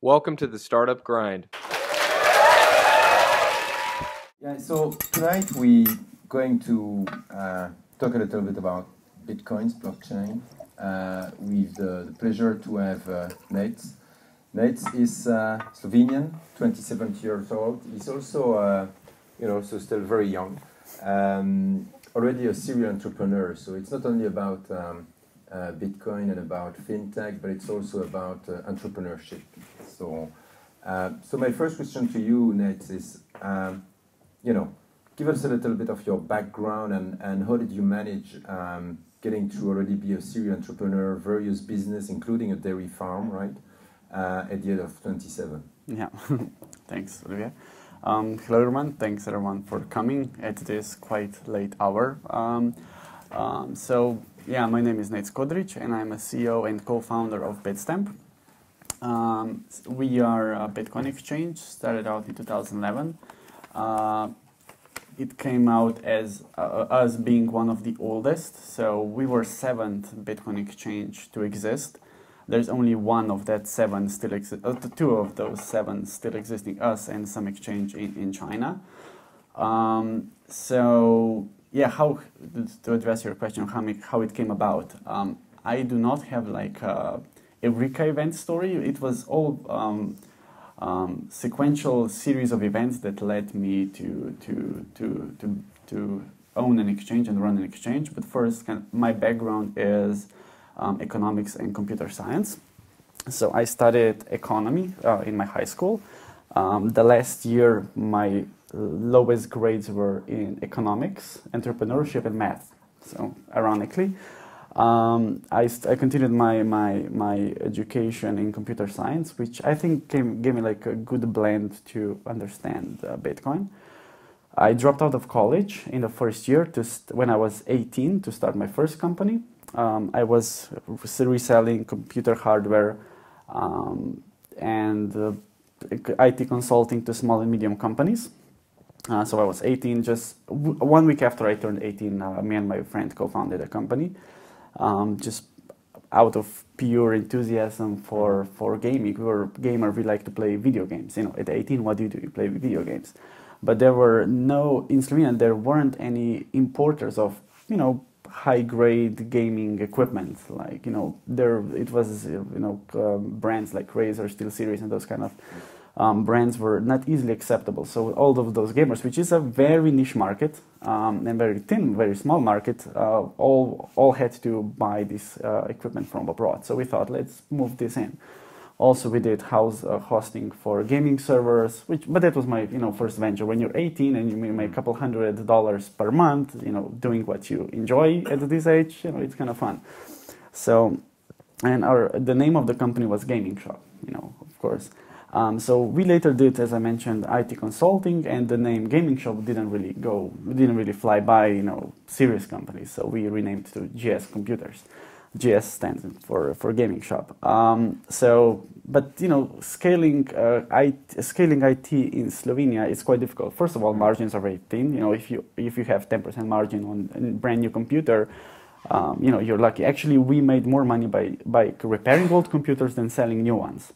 Welcome to the Startup Grind. Yeah, so tonight we're going to uh, talk a little bit about Bitcoins, blockchain, uh, with the, the, pleasure to have uh, Nejc. Nejc is uh, Slovenian, 27 years old. He's also, uh, you know, so still very young. Um, already a serial entrepreneur, so it's not only about um, uh, Bitcoin and about fintech, but it's also about entrepreneurship. So, so my first question to you, Nejc, is um, you know, give us a little bit of your background and, and how did you manage um, getting to already be a serial entrepreneur, various business, including a dairy farm, right, uh, at the age of 27? Yeah, thanks, Olivier. Um, hello, everyone. Thanks, everyone, for coming at this quite late hour. Um, um, so, yeah, my name is Nejc Kodric, and I'm a CEO and co-founder of Bitstamp. Um, we are a Bitcoin exchange, started out in 2011. Uh, it came out as uh, us being one of the oldest. So we were seventh Bitcoin exchange to exist. There's only one of that seven still exist. Uh, two of those seven still existing, us and some exchange in in China. Um, so yeah, how to address your question, how how it came about? Um, I do not have like a Eureka event story. It was all. Um, um, sequential series of events that led me to, to, to, to, to own an exchange and run an exchange. But first, kind of my background is um, economics and computer science. So I studied economy uh, in my high school. Um, the last year, my lowest grades were in economics, entrepreneurship, and math. So, ironically, um, I, I continued my, my, my education in computer science, which I think came, gave me like a good blend to understand uh, Bitcoin. I dropped out of college in the first year to when I was 18 to start my first company. Um, I was reselling computer hardware um, and uh, IT consulting to small and medium companies. Uh, so I was 18. Just one week after I turned 18, uh, me and my friend co-founded a company um, just out of pure enthusiasm for, for gaming. We were gamer, we like to play video games. You know, at 18, what do you do? You play video games. But there were no, in Slovenia, there weren't any importers of, you know, high grade gaming equipment. Like, you know, there, it was, you know, um, brands like Razer, SteelSeries, and those kind of um, brands were not easily acceptable. So all of those gamers, which is a very niche market um, and very thin, very small market, uh, all all had to buy this uh, equipment from abroad. So we thought, let's move this in. Also, we did house uh, hosting for gaming servers, which but that was my you know first venture. When you're 18 and you make a couple hundred dollars per month, you know, doing what you enjoy at this age, you know, it's kind of fun. So, and our the name of the company was Gaming Shop, you know, of course. Um, so we later did, as I mentioned, IT consulting, and the name Gaming Shop didn't really go, didn't really fly by, you know, serious companies. So we renamed to GS Computers. GS stands for for Gaming Shop. Um, so, but you know, scaling uh, IT, scaling IT in Slovenia is quite difficult. First of all, margins are very thin. You know, if you if you have 10% margin on a brand new computer, um, you know, you're lucky. Actually, we made more money by by repairing old computers than selling new ones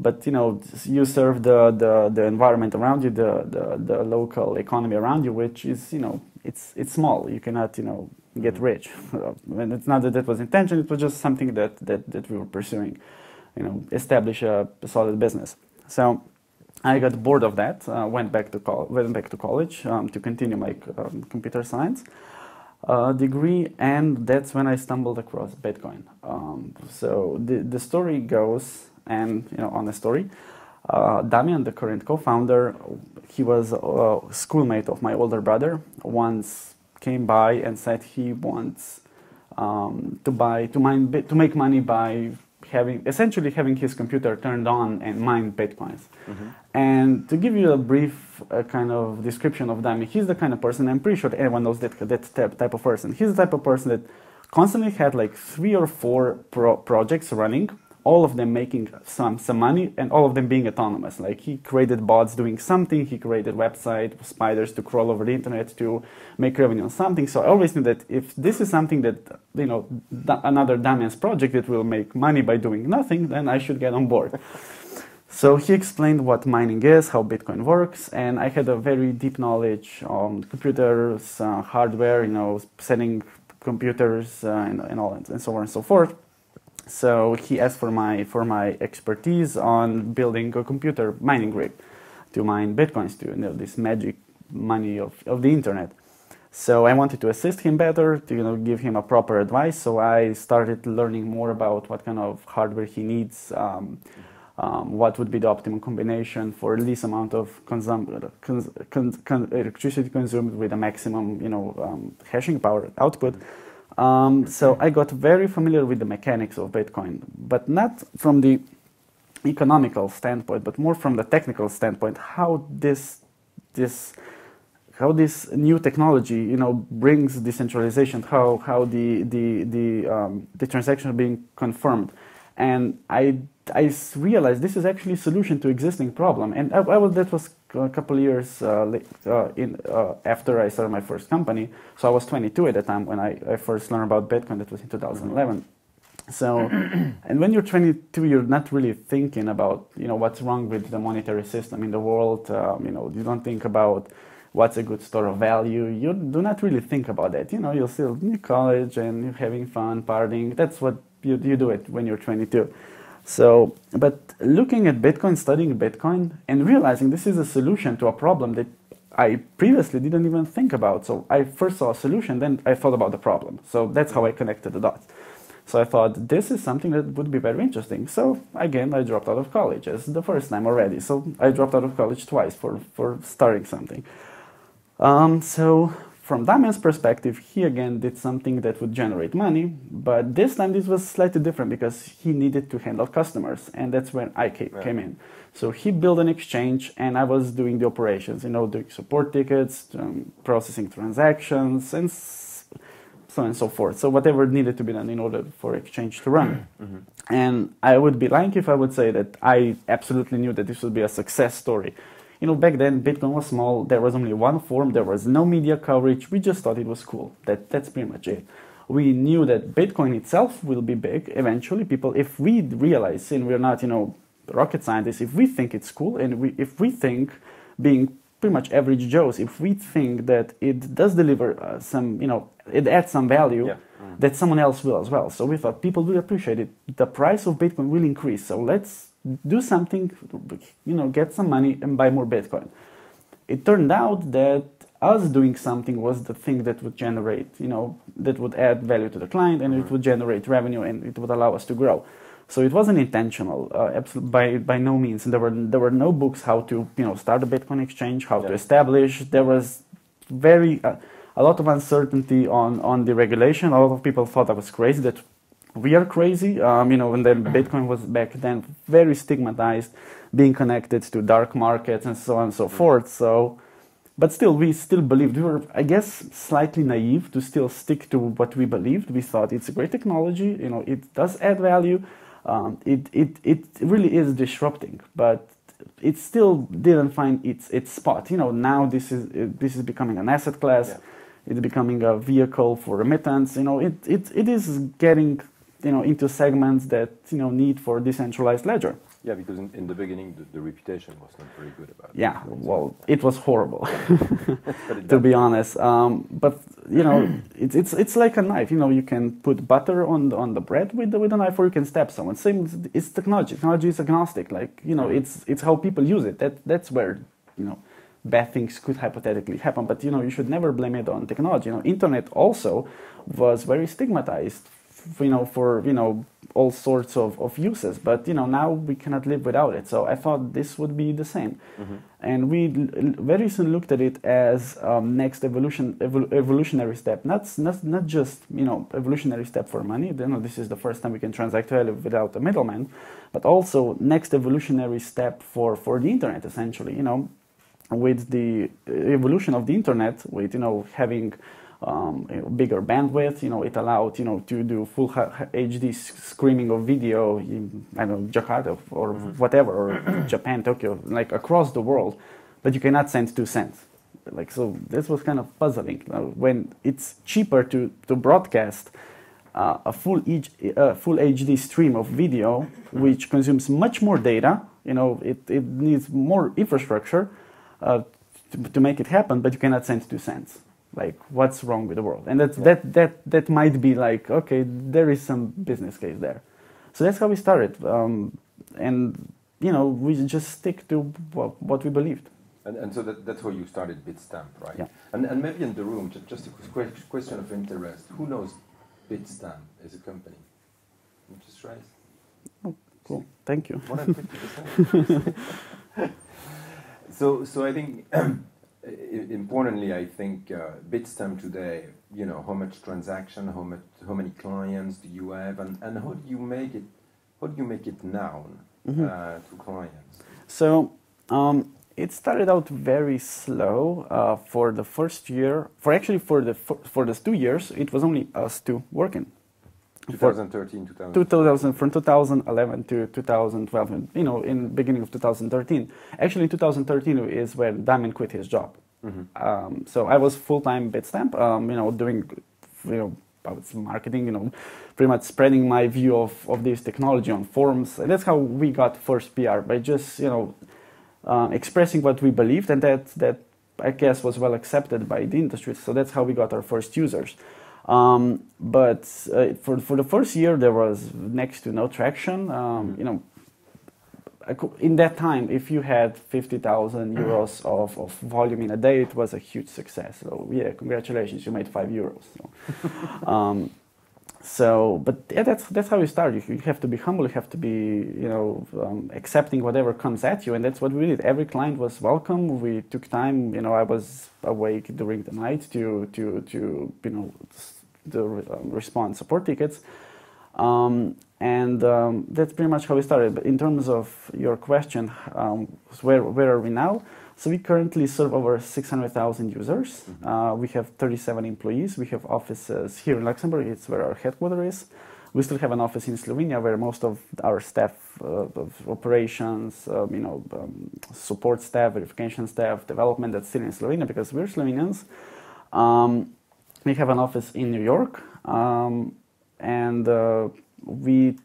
but you know you serve the, the, the environment around you the, the, the local economy around you which is you know it's it's small you cannot you know get mm-hmm. rich and it's not that that was intention it was just something that that, that we were pursuing you know establish a, a solid business so I got bored of that uh, went back to col- went back to college um, to continue my um, computer science uh, degree, and that's when I stumbled across Bitcoin. Um, so the the story goes and you know on the story. Uh, Damian, the current co-founder, he was a schoolmate of my older brother. Once came by and said he wants um, to buy to mine to make money by having essentially having his computer turned on and mine bitcoins. Mm-hmm. And to give you a brief uh, kind of description of Damian, he's the kind of person. I'm pretty sure everyone knows that that type of person. He's the type of person that constantly had like three or four pro- projects running all of them making some, some money and all of them being autonomous. Like he created bots doing something, he created website, spiders to crawl over the internet to make revenue on something. So I always knew that if this is something that, you know, another Damian's project that will make money by doing nothing, then I should get on board. So he explained what mining is, how Bitcoin works, and I had a very deep knowledge on computers, uh, hardware, you know, setting computers uh, and, and all and so on and so forth. So he asked for my for my expertise on building a computer mining rig to mine bitcoins to you know this magic money of, of the internet. So I wanted to assist him better, to you know give him a proper advice. So I started learning more about what kind of hardware he needs, um, um, what would be the optimum combination for least amount of consum- cons- con- electricity consumed with a maximum you know um, hashing power output. Um, so I got very familiar with the mechanics of Bitcoin, but not from the economical standpoint, but more from the technical standpoint. How this this how this new technology, you know, brings decentralization. How how the the the um, the transaction being confirmed, and I I realized this is actually a solution to existing problem. And I, I was that was a couple years uh, uh, in uh, after I started my first company. So I was 22 at the time when I, I first learned about Bitcoin. That was in 2011. So, and when you're 22, you're not really thinking about you know what's wrong with the monetary system in the world. Um, you know, you don't think about what's a good store of value. You do not really think about that. You know, you're still in college and you're having fun, partying. That's what you, you do it when you're 22. So, but looking at Bitcoin, studying Bitcoin, and realizing this is a solution to a problem that I previously didn't even think about. So I first saw a solution, then I thought about the problem. So that's how I connected the dots. So I thought this is something that would be very interesting. So again, I dropped out of college as the first time already. So I dropped out of college twice for, for starting something. Um, so from Damian's perspective, he again did something that would generate money, but this time this was slightly different because he needed to handle customers, and that's when I came, came in. So he built an exchange, and I was doing the operations, you know, doing support tickets, um, processing transactions, and so on and so forth. So whatever needed to be done in order for exchange to run. Mm-hmm. And I would be lying if I would say that I absolutely knew that this would be a success story you know, back then Bitcoin was small. There was only one form. There was no media coverage. We just thought it was cool. That that's pretty much it. We knew that Bitcoin itself will be big eventually. People, if we realize, and we're not, you know, rocket scientists, if we think it's cool, and we, if we think, being pretty much average Joes, if we think that it does deliver uh, some, you know, it adds some value, yeah. mm. that someone else will as well. So we thought people will appreciate it. The price of Bitcoin will increase. So let's do something, you know, get some money and buy more Bitcoin. It turned out that us doing something was the thing that would generate, you know, that would add value to the client and mm-hmm. it would generate revenue and it would allow us to grow. So it wasn't intentional, uh, by by no means. And there were there were no books how to you know start a Bitcoin exchange, how yeah. to establish. There was very uh, a lot of uncertainty on on the regulation. A lot of people thought I was crazy that we are crazy. Um, you know, and then Bitcoin was back then very stigmatized, being connected to dark markets and so on and so mm-hmm. forth. So, but still, we still believed. We were, I guess, slightly naive to still stick to what we believed. We thought it's a great technology. You know, it does add value. Um, it, it, it really is disrupting, but it still didn't find its its spot. You know, now this is this is becoming an asset class. Yeah. It's becoming a vehicle for remittance. You know, it, it, it is getting you know, into segments that you know need for decentralized ledger. Yeah, because in, in the beginning the, the, reputation was not very good about it. Yeah, well, it was horrible, to be honest. Um, but you know, it's it's it's like a knife. You know, you can put butter on the, on the bread with the, with a knife, or you can stab someone. Same, it's technology. Technology is agnostic. Like you know, it's it's how people use it. That that's where you know bad things could hypothetically happen. But you know, you should never blame it on technology. You know, internet also was very stigmatized you know, for you know all sorts of, of uses. But you know now we cannot live without it. So I thought this would be the same, mm-hmm. and we very soon looked at it as um, next evolution evol- evolutionary step. Not, not not just you know evolutionary step for money. You know this is the first time we can transact without a middleman, but also next evolutionary step for for the internet essentially. You know, with the evolution of the internet, with you know having um, bigger bandwidth. You know, it allowed you know to do full HD streaming of video in I don't know Jakarta or mm-hmm. whatever or Japan, Tokyo, like across the world, but you cannot send two cents. Like so, this was kind of puzzling when it's cheaper to to broadcast. Uh, a full, uh, full HD stream of video, which consumes much more data You know, it, it needs more infrastructure uh, to, to make it happen, but you cannot send two cents. Like, what's wrong with the world? And that, Yeah. that, that, that might be like, okay, there is some business case there. So that's how we started. Um, and, you know, we just stick to what, what we believed. And, and so that, that's where you started Bitstamp, right? Yeah. And, and maybe in the room, ju- just a que- question of interest, who knows Bitstamp as a company? Just raise. Cool. Thank you. More than 50%. so, so I think, importantly, I think uh, Bitstamp today, you know, how much transaction, how much, how many clients do you have, and, and how do you make it, how do you make it known Mhm. uh, to clients? So um, it started out very slow uh, for the first year. For actually for the for, for the two years, it was only us two working. For 2013, 2000. 2000 from 2011 to 2012, and, you know, in beginning of 2013. Actually, in 2013 is when Damian quit his job. Mhm. Um, so I was full time Bitstamp, um, you know, doing, you know, I was marketing, you know, pretty much spreading my view of, of this technology on forums. And that's how we got first PR by just, you know, uh, expressing what we believed, and that that I guess was well accepted by the industry. So that's how we got our first users. Um, but uh, for for the first year, there was next to no traction. Um, you know, in that time, if you had 50,000 euros of, of volume in a day, it was a huge success. So, yeah, congratulations, you made five euros. So, um, so but yeah, that's, that's how you start. You, you have to be humble, you have to be, you know, um, accepting whatever comes at you. And that's what we did. Every client was welcome. We took time, you know, I was awake during the night to, to, to you know, to um, respond support tickets. Um, and um, that's pretty much how we started. But in terms of your question, um, where, where are we now? So we currently serve over 600,000 users. Uh, we have 37 employees. We have offices here in Luxembourg. It's where our headquarters is. We still have an office in Slovenia where most of our staff uh, of operations, um, you know, um, support staff, verification staff, development that's still in Slovenia because we're Slovenians. Um, we have an office in New York, um, and uh, we,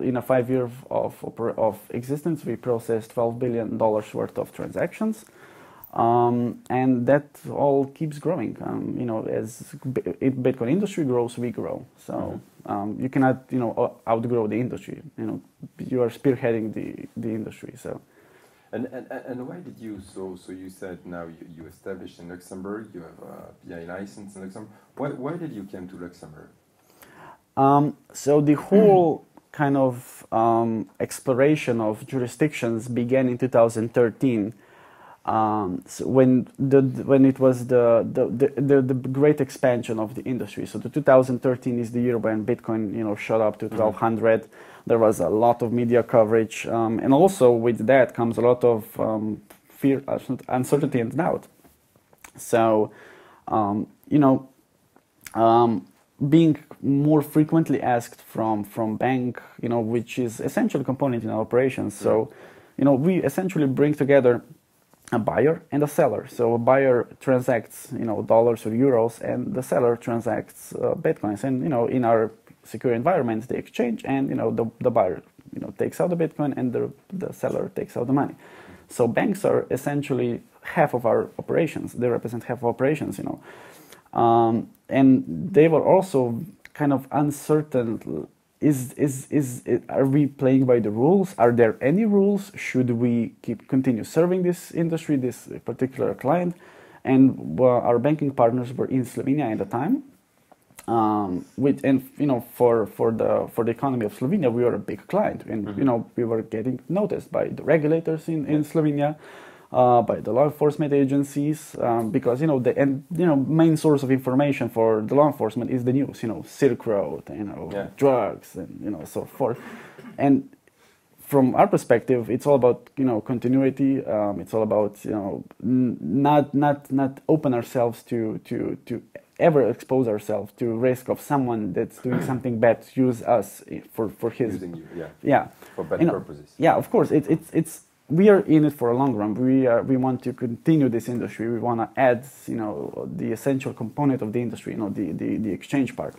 in a five year of of existence, we processed 12 billion dollars worth of transactions, um, and that all keeps growing. Um, you know, as Bitcoin industry grows, we grow. So um, you cannot, you know, outgrow the industry. You know, you are spearheading the the industry. So. And, and, and why did you, so, so you said now you, you established in Luxembourg, you have a PI license in Luxembourg. Why, why did you came to Luxembourg? Um, so the whole kind of um, exploration of jurisdictions began in 2013. Um, so when the when it was the the, the the the great expansion of the industry. So the 2013 is the year when Bitcoin you know shot up to 1200. There was a lot of media coverage, um, and also with that comes a lot of um, fear, uncertainty, and doubt. So, um, you know, um, being more frequently asked from from bank, you know, which is essential component in our operations. So, you know, we essentially bring together a buyer and a seller. So a buyer transacts, you know, dollars or euros, and the seller transacts uh, bitcoins. And you know, in our secure environment, they exchange, and you know, the, the buyer, you know, takes out the bitcoin, and the the seller takes out the money. So banks are essentially half of our operations. They represent half of operations, you know, um, and they were also kind of uncertain. Is, is, is, is, are we playing by the rules? Are there any rules? Should we keep continue serving this industry, this particular client? And our banking partners were in Slovenia at the time. Um, with and you know for for the for the economy of Slovenia, we were a big client, and you know we were getting noticed by the regulators in in Slovenia, uh, by the law enforcement agencies, um, because you know the and you know main source of information for the law enforcement is the news. You know Silk Road, you know Yeah. drugs, and you know so forth, and from our perspective, it's all about you know continuity. Um, it's all about you know n- not not not open ourselves to to to ever expose ourselves to risk of someone that's doing something bad to use us for for his Using you, yeah, yeah for bad know, purposes. yeah of course it, it's it's we are in it for a long run we are, we want to continue this industry we want to add you know the essential component of the industry you know the the, the exchange part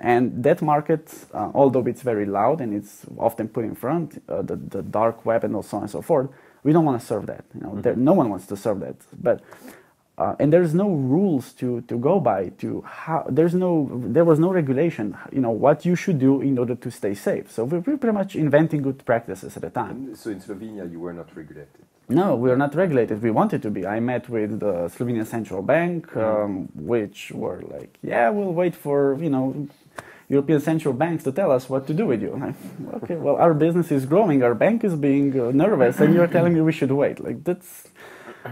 And that market, uh, although it's very loud and it's often put in front, uh, the, the dark web and so on and so forth, we don't want to serve that. You know, mm-hmm. there, no one wants to serve that. But uh, and there's no rules to, to go by to how there's no there was no regulation you know what you should do in order to stay safe so we were pretty much inventing good practices at the time so in slovenia you were not regulated no we were not regulated we wanted to be i met with the slovenian central bank mm-hmm. um, which were like yeah we'll wait for you know European central banks to tell us what to do with you. Like, okay, well, our business is growing, our bank is being uh, nervous, and you're telling me we should wait. Like that's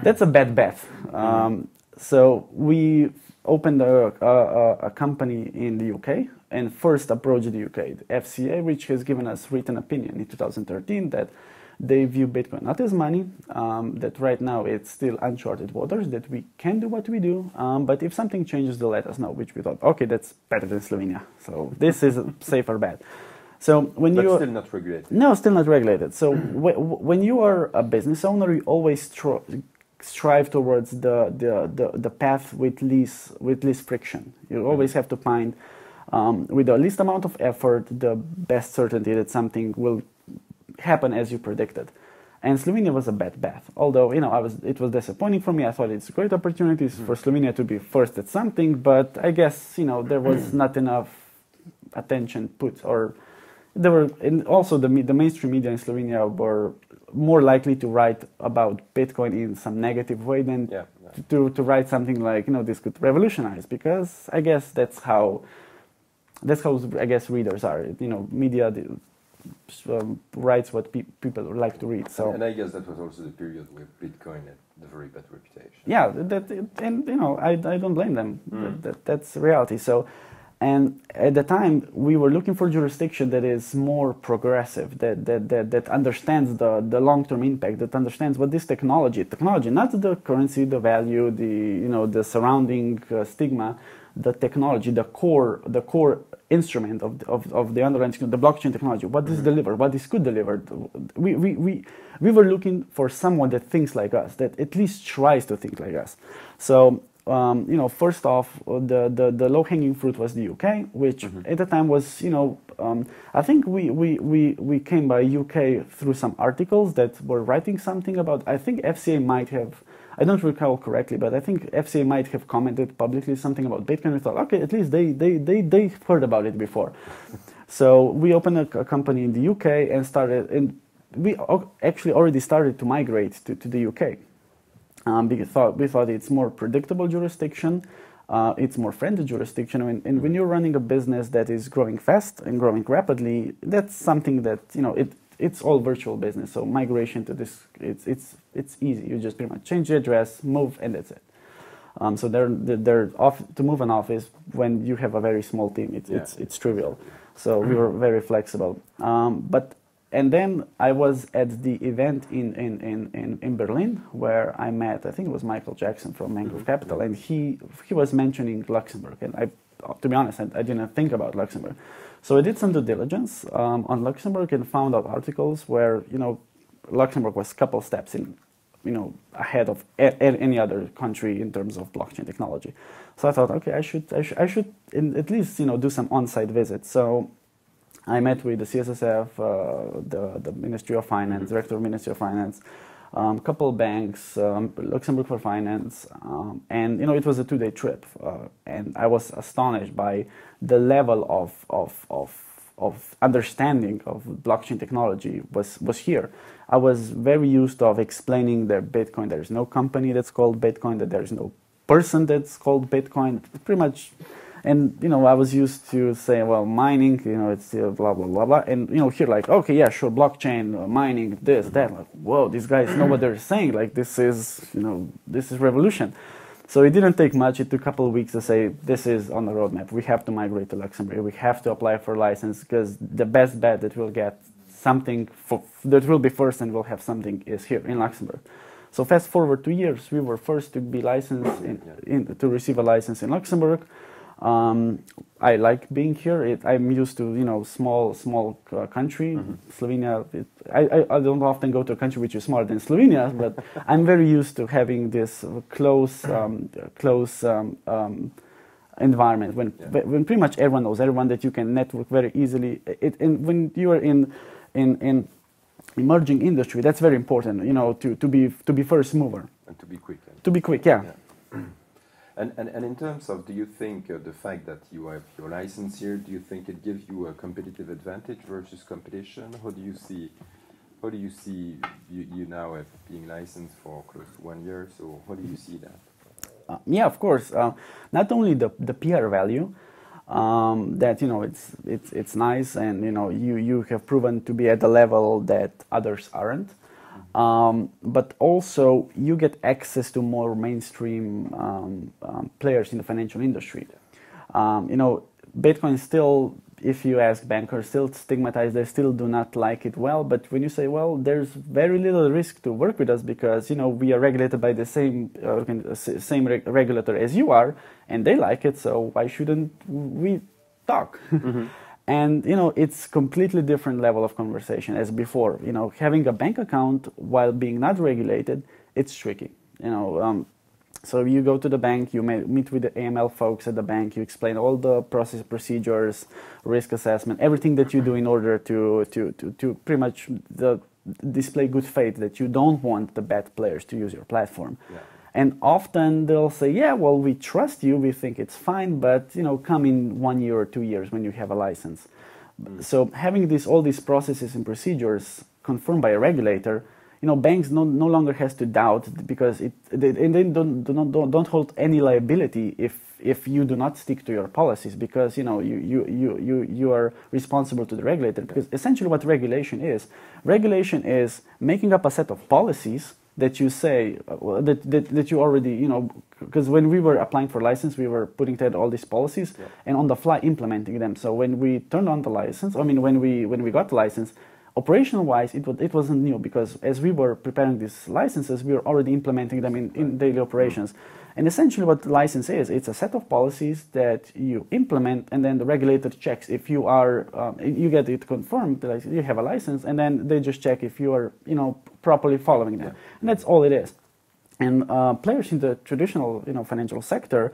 that's a bad bet. Um, so we opened a, a, a, company in the UK and first approached the UK, the FCA, which has given us written opinion in 2013 that they view Bitcoin not as money, um, that right now it's still uncharted waters, that we can do what we do, um, but if something changes, they'll let us know, which we thought, okay, that's better than Slovenia. So this is a safer bet. So when but you still not regulated. No, still not regulated. So when you are a business owner, you always strive towards the, the, the, the, path with least, with least friction. You mm-hmm. always have to find, um, with the least amount of effort, the best certainty that something will happen as you predicted. And Slovenia was a bad bet. Although you know, I was, it was disappointing for me. I thought it's a great opportunities mm-hmm. for Slovenia to be first at something, but I guess you know there was not enough attention put, or there were, and also the the mainstream media in Slovenia were more likely to write about Bitcoin in some negative way than yeah, yeah. To, to write something like you know this could revolutionize because I guess that's how that's how I guess readers are you know media um, writes what pe- people like to read so and I guess that was also the period where Bitcoin had the very bad reputation yeah that and you know I, I don't blame them mm. that, that, that's reality so and at the time, we were looking for jurisdiction that is more progressive, that, that, that, that understands the, the long-term impact, that understands what this technology, technology, not the currency, the value, the, you know, the surrounding uh, stigma, the technology, the core, the core instrument of, of, of the underlying, the blockchain technology, what this mm-hmm. deliver, what this could deliver. We, we, we, we were looking for someone that thinks like us, that at least tries to think like us. So um, you know, first off, uh, the, the, the low hanging fruit was the UK, which mm-hmm. at the time was, you know, um, I think we, we, we, we came by UK through some articles that were writing something about, I think FCA might have, I don't recall correctly, but I think FCA might have commented publicly something about Bitcoin. We thought, okay, at least they, they, they, they heard about it before. so we opened a, a company in the UK and started, and we actually already started to migrate to, to the UK um, we, thought, we thought it's more predictable jurisdiction, uh, it's more friendly jurisdiction. And, and, when you're running a business that is growing fast and growing rapidly, that's something that, you know, it, it's all virtual business. So migration to this, it's, it's, it's easy. You just pretty much change the address, move, and that's it. Um, so they're, they're off, to move an office when you have a very small team, it's, yeah. it's, it's trivial. So we were very flexible. Um, but and then I was at the event in, in, in, in, Berlin where I met, I think it was Michael Jackson from Mangrove mm-hmm. Capital, and he, he was mentioning Luxembourg. And I, to be honest, I, I didn't think about Luxembourg. So I did some due diligence um, on Luxembourg and found out articles where, you know, Luxembourg was a couple steps in, you know, ahead of a, any other country in terms of blockchain technology. So I thought, okay, I should, I should, I should at least, you know, do some on-site visits. So I met with the CSSF, uh, the, the Ministry of Finance, mm-hmm. Director of Ministry of Finance, a um, couple banks, um, Luxembourg for Finance, um, and you know it was a two-day trip, uh, and I was astonished by the level of of of of understanding of blockchain technology was was here. I was very used of explaining that Bitcoin. There is no company that's called Bitcoin. That there is no person that's called Bitcoin. Pretty much and you know, I was used to say, well, mining, you know, it's uh, blah blah blah blah, and you know, here like, okay, yeah, sure, blockchain, uh, mining, this, that, like, whoa, these guys know what they're saying. Like, this is, you know, this is revolution. So it didn't take much. It took a couple of weeks to say this is on the roadmap. We have to migrate to Luxembourg. We have to apply for license because the best bet that we'll get something for, that will be first and we'll have something is here in Luxembourg. So fast forward two years, we were first to be licensed in, in, to receive a license in Luxembourg. Um, I like being here. It, I'm used to you know small small uh, country. Mm-hmm. Slovenia. It, I, I, I don't often go to a country which is smaller than Slovenia, but I'm very used to having this close um, close um, um environment when Yeah. when pretty much everyone knows everyone that you can network very easily. It, and when you are in in in emerging industry, that's very important. You know, to, to be to be first mover, And to be quick. and- to be quick. Yeah. Yeah. And, and, and in terms of, do you think uh, the fact that you have your license here, do you think it gives you a competitive advantage versus competition? How do you see, how do you see you, you now have being licensed for close to one year? So how do you see that? Uh, yeah, of course. Uh, not only the the PR value, um, that you know it's it's it's nice, and you know you you have proven to be at the level that others aren't. Um, but also you get access to more mainstream um, um, players in the financial industry. Um, you know, Bitcoin still, if you ask bankers, still stigmatized. They still do not like it well. But when you say, well, there's very little risk to work with us because you know we are regulated by the same uh, same reg- regulator as you are, and they like it. So why shouldn't we talk? and you know it's completely different level of conversation as before you know having a bank account while being not regulated it's tricky you know um, so you go to the bank you may meet with the aml folks at the bank you explain all the process procedures risk assessment everything that you do in order to to to, to pretty much the, display good faith that you don't want the bad players to use your platform Yeah. And often they'll say, "Yeah, well, we trust you. We think it's fine, but you know, come in one year or two years when you have a license." Mm. So having this all these processes and procedures confirmed by a regulator, you know, banks no, no longer has to doubt because it they, and they don't, do not, don't don't hold any liability if if you do not stick to your policies because you know you you you you, you are responsible to the regulator because essentially what regulation is regulation is making up a set of policies that you say uh, that, that that you already you know because when we were applying for license we were putting together all these policies Yeah. and on the fly implementing them so when we turned on the license i mean when we when we got the license operational wise it, it wasn't new because as we were preparing these licenses we were already implementing them in, in daily operations. And essentially what the license is it's a set of policies that you implement and then the regulator checks if you are um, you get it confirmed like you have a license and then they just check if you are you know properly following them. And that's all it is. And uh, players in the traditional you know financial sector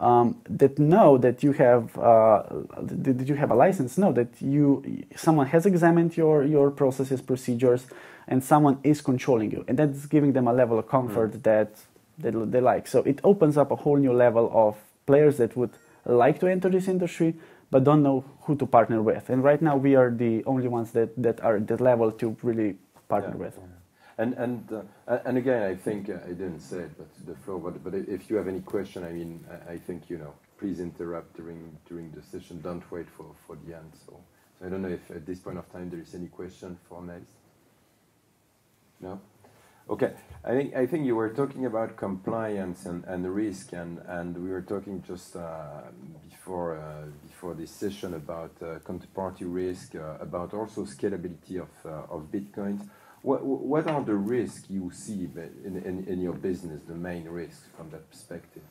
um, that know that you have uh, that that you have a license know that you someone has examined your your processes procedures and someone is controlling you. And that's giving them a level of comfort that they, they like. So it opens up a whole new level of players that would like to enter this industry but don't know who to partner with. And right now we are the only ones that, that are at that level to really partner Yeah, with. And and uh, and again, I think uh, I didn't say it, but the floor. But but if you have any question, I mean, I, I think you know, please interrupt during during the session. Don't wait for for the end. So, so I don't know if at this point of time there is any question for Nels. No. Okay. I think I think you were talking about compliance and, and risk, and, and we were talking just uh, before uh, before this session about uh, counterparty risk, uh, about also scalability of uh, of bitcoins. What what are the risks you see in, in, in your business? The main risks from that perspective.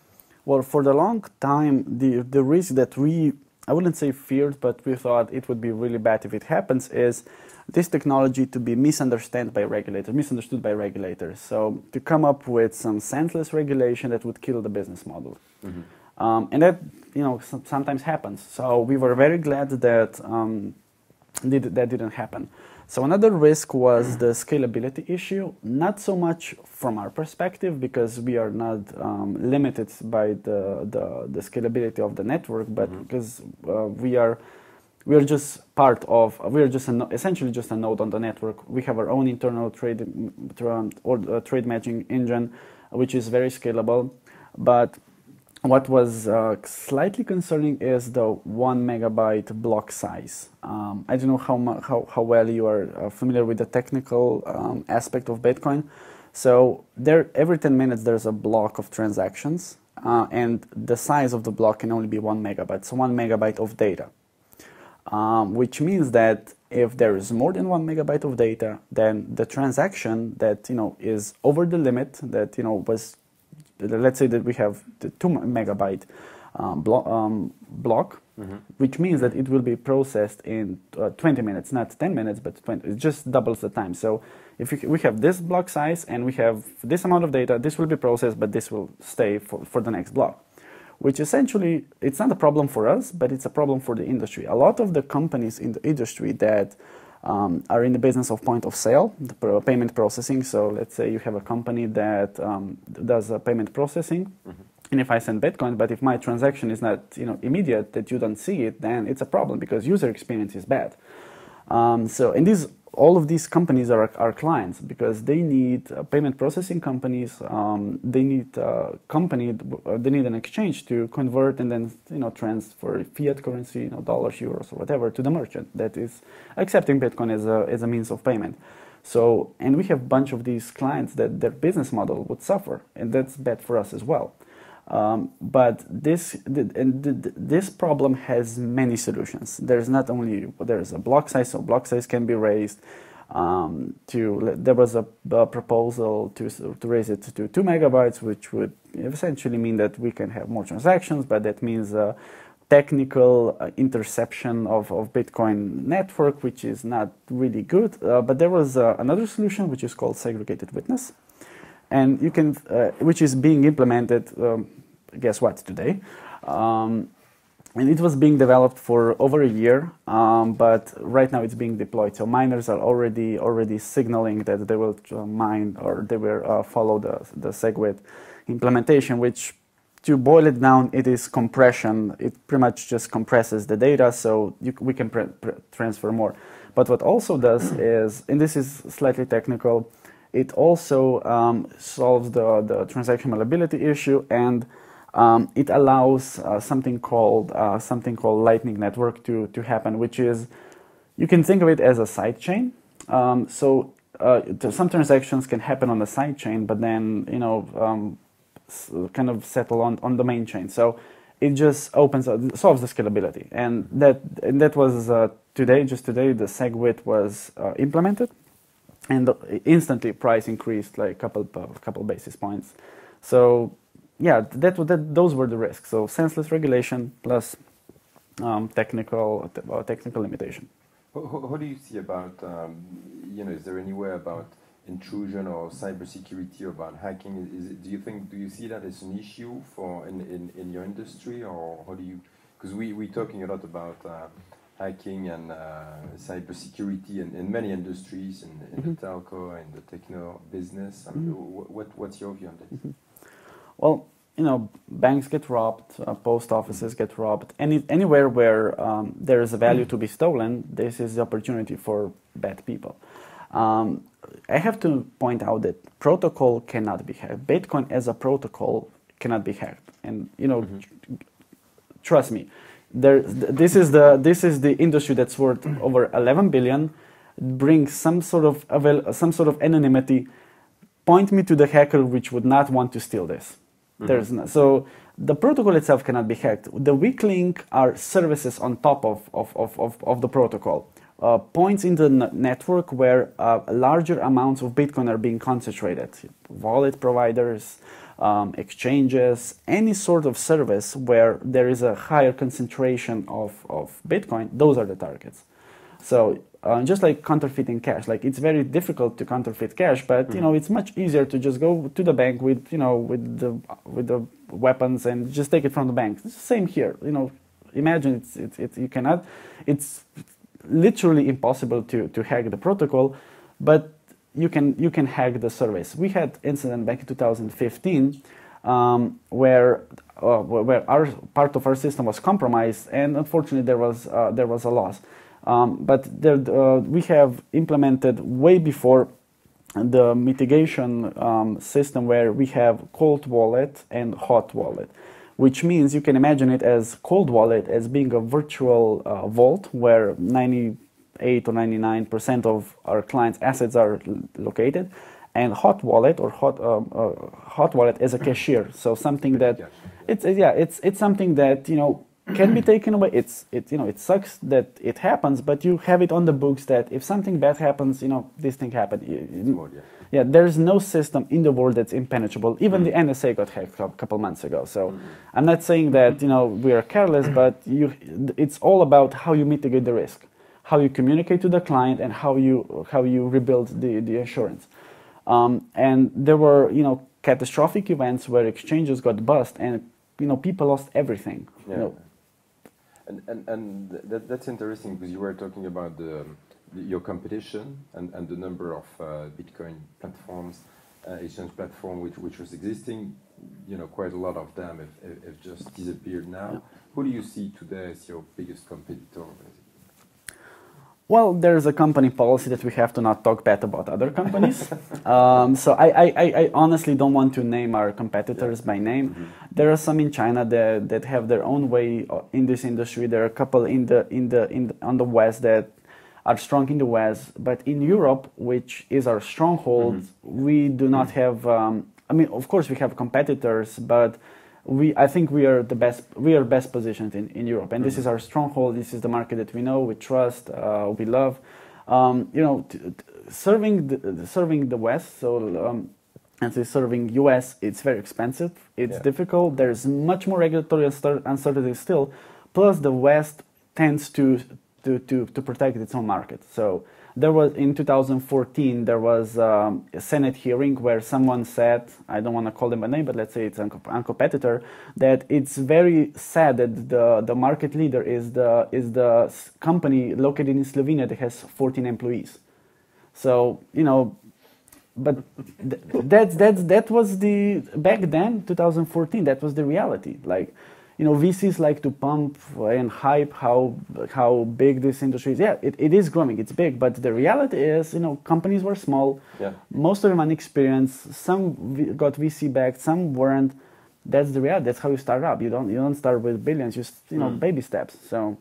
Well, for the long time, the the risk that we I wouldn't say feared, but we thought it would be really bad if it happens is this technology to be misunderstood by regulators, misunderstood by regulators. So to come up with some senseless regulation that would kill the business model. Um, and that you know sometimes happens. So we were very glad that um, did, that didn't happen. So another risk was the scalability issue. Not so much from our perspective because we are not um, limited by the, the the scalability of the network, but because uh, we are we are just part of we are just essentially just a node on the network. We have our own internal trade or uh, trade matching engine, which is very scalable, but what was uh, slightly concerning is the one megabyte block size. Um, I don't know how, how, how well you are uh, familiar with the technical um, aspect of Bitcoin. So there, every 10 minutes there's a block of transactions, uh, and the size of the block can only be one megabyte. So one megabyte of data, um, which means that if there is more than one megabyte of data, then the transaction that you know is over the limit that you know was let's say that we have the two megabyte um, blo- um, block, which means that it will be processed in uh, 20 minutes, not 10 minutes, but 20. It just doubles the time. So if we, we have this block size and we have this amount of data, this will be processed, but this will stay for, for the next block. which essentially it's not a problem for us, but it's a problem for the industry. A lot of the companies in the industry that um, are in the business of point of sale, the payment processing. So let's say you have a company that um, does payment processing. Mm-hmm. And if I send Bitcoin, but if my transaction is not you know immediate, that you don't see it, then it's a problem because user experience is bad. Um, so, and these all of these companies are our clients because they need uh, payment processing companies. Um, they need uh, company. Uh, they need an exchange to convert and then you know transfer fiat currency, you know dollars, euros, or whatever, to the merchant that is accepting Bitcoin as a as a means of payment. So, and we have a bunch of these clients that their business model would suffer, and that's bad for us as well. Um, but this this problem has many solutions. There's not only there's a block size, so block size can be raised. Um, to there was a, a, proposal to to raise it to two megabytes, which would essentially mean that we can have more transactions, but that means uh, technical uh, interception of, of Bitcoin network, which is not really good. Uh, but there was uh, another solution which is called segregated witness, and you can uh, which is being implemented. Um, guess what today. Um, and it was being developed for over a year, um, but right now it's being deployed. So miners are already already signaling that they will uh, mine or they will uh, follow the the SegWit implementation, which to boil it down, it is compression. It pretty much just compresses the data, so you, we can transfer more. But what also does is, and this is slightly technical, it also um, solves the the transaction malleability issue and um, it allows uh, something called uh, something called Lightning Network to to happen, which is you can think of it as a sidechain. Um, so uh, some transactions can happen on the sidechain, but then you know um, kind of settle on on the main chain. So it just opens solves the scalability, and that and that was uh, today. Just today, the SegWit was uh, implemented, and instantly price increased like a couple couple basis points. So yeah, that, that those were the risks. So senseless regulation plus um, technical uh, technical limitation. What, do you see about um, you know? Is there anywhere about intrusion or cybersecurity or about hacking? Is it, do you think do you see that as an issue for in, in, in your industry or how do you? Because we we're talking a lot about uh, hacking and uh, cybersecurity in, in many industries in, in mm -hmm. the mm-hmm. telco and the techno business. I mean, mm -hmm. what what's your view on this? Mm -hmm. Well, you know, banks get robbed, uh, post offices get robbed. Any anywhere where um, there is a value to be stolen, this is the opportunity for bad people. Um, I have to point out that protocol cannot be hacked. Bitcoin as a protocol cannot be hacked, and you know, mm-hmm. trust me, there. This is the this is the industry that's worth over 11 billion. Brings some sort of some sort of anonymity. Point me to the hacker which would not want to steal this. Mm-hmm. There's no, so the protocol itself cannot be hacked. The weak link are services on top of, of, of, of, of the protocol. Uh, points in the n- network where uh, larger amounts of Bitcoin are being concentrated. Wallet providers, um, exchanges, any sort of service where there is a higher concentration of, of Bitcoin, those are the targets. So uh, just like counterfeiting cash, like it's very difficult to counterfeit cash, but you know mm-hmm. it's much easier to just go to the bank with you know with the with the weapons and just take it from the bank. It's the same here. You know, imagine it's it's, it's you cannot. It's literally impossible to to hack the protocol, but you can you can hack the service. We had incident back in 2015 um, where uh, where our part of our system was compromised, and unfortunately there was uh, there was a loss. Um, but there, uh, we have implemented way before the mitigation um, system where we have cold wallet and hot wallet, which means you can imagine it as cold wallet as being a virtual uh, vault where 98 or 99 percent of our clients' assets are located, and hot wallet or hot um, uh, hot wallet as a cashier. So something that it's yeah it's it's something that you know can be taken away. It's it you know it sucks that it happens, but you have it on the books that if something bad happens, you know this thing happened. yeah. yeah, there's no system in the world that's impenetrable. Even the NSA got hacked a couple months ago. So. I'm not saying that you know we are careless, but you it's all about how you mitigate the risk, how you communicate to the client, and how you how you rebuild the the assurance. Um, and there were you know catastrophic events where exchanges got bust and you know, people lost everything. Yeah. You know, And, and, and that, that's interesting because you were talking about the, your competition and, and the number of uh, Bitcoin platforms, uh, exchange platform which, which was existing. You know, quite a lot of them have, have, have just disappeared now. Yeah. Who do you see today as your biggest competitor? Well, there's a company policy that we have to not talk bad about other companies. um, so I, I, I, honestly don't want to name our competitors by name. Mm-hmm. There are some in China that, that have their own way uh, in this industry. There are a couple in the in the in the, on the west that are strong in the west, but in Europe, which is our stronghold, Mm-hmm. we do not have. Um, I mean, of course, we have competitors, but we I think we are the best we are best positioned in, in Europe. And this is our stronghold. This is the market that we know we trust uh, we love. Um, you know t- t- serving the, serving the West so um, and so serving US it's very expensive. It's Yeah. difficult. There's much more regulatory uncertainty still. Plus the West tends to to, to, to protect its own market. So there was in 2014 there was um, a senate hearing where someone said i don't want to call them by name but let's say it's a co- competitor that it's very sad that the, the market leader is the is the company located in slovenia that has 14 employees. So you know but th- that's that's that was the back then 2014 that was the reality. Like you know VCs like to pump and hype how how big this industry is. Yeah, it, it is growing, it's big, but the reality is, you know, companies were small, Yeah. most of them inexperienced, some got VC backed, some weren't. That's the reality. That's how you start up. You don't you don't start with billions. You you know Mm. baby steps. So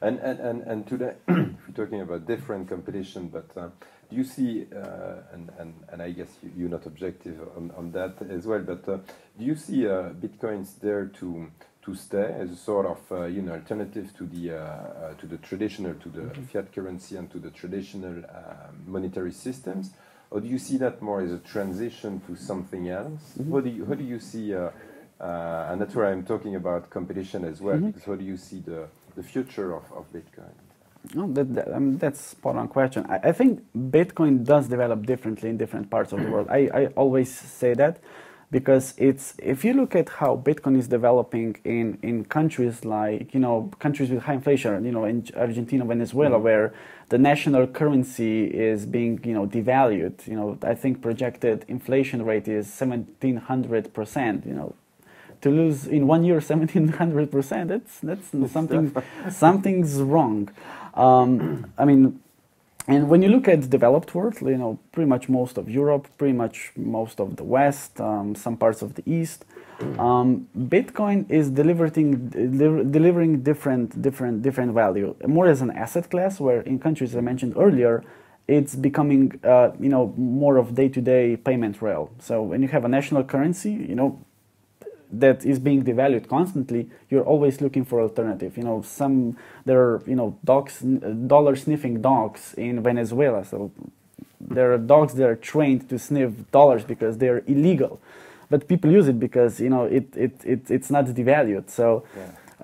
And, and, and, and today, we're talking about different competition, but uh, do you see, uh, and, and, and I guess you, you're not objective on, on that as well, but uh, do you see uh, Bitcoins there to, to stay as a sort of uh, you know, alternative to the, uh, uh, to the traditional, to the fiat currency and to the traditional monetary systems? Or do you see that more as a transition to something else? How, do you, how do you see, uh, uh, and that's where I'm talking about competition as well, because how do you see the, the future of, of Bitcoin? No, that, that, I mean, that's spot on question. I, I think Bitcoin does develop differently in different parts of the world. I, I always say that because it's if you look at how Bitcoin is developing in, in countries like you know countries with high inflation, you know in Argentina, Venezuela, mm-hmm. where the national currency is being you know devalued. You know I think projected inflation rate is seventeen hundred percent. You know to lose in one year 1700 percent that's that's something something's wrong um, i mean and when you look at developed world you know pretty much most of europe pretty much most of the west um, some parts of the east um, bitcoin is delivering deliver, delivering different different different value more as an asset class where in countries i mentioned earlier it's becoming uh, you know more of day-to-day payment rail. So when you have a national currency you know that is being devalued constantly, you're always looking for alternative. You know, some there are you know dogs, dollar sniffing dogs in Venezuela. So there are dogs that are trained to sniff dollars because they're illegal, but people use it because you know it it, it it's not devalued. So.